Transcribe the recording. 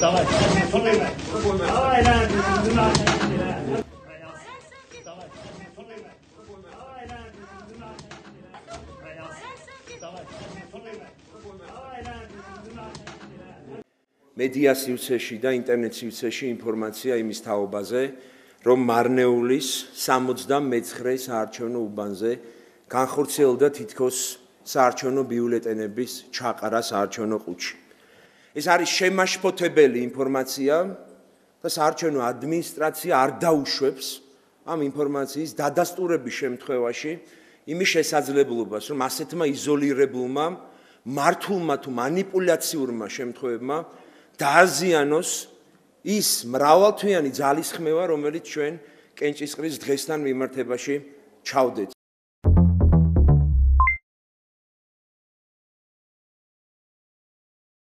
Давай, проблема. Давай, да, давай. Давай, проблема. Давай, да, давай. Проблема. Давай, да, მედია სივრცეში და ინტერნეტ სივრცეში ინფორმაცია იმის თაობაზე, რომ მარნეულის 69 საარჩევნო უბანზე განხორციელდა თითქოს საარჩევნო ბიულეტენების ჩაყარა საარჩევნო ყუთში. ეს არის შემაშფოთებელი ინფორმაცია და საარჩევნო ადმინისტრაცია არ დაუშვებს ამ ინფორმაციის დადასტურების შემთხვევაში იმის შესაძლებლობას, რომ ასეთმა იზოლირებულმა მართულმა თუ манипуляციურმა შემთხვევებმა დააზიანოს ის მრავალთვიანი ძალისხმევა, რომელიც ჩვენ კენჭისყრის დღესთან მიმართებაში ჩავდეთ.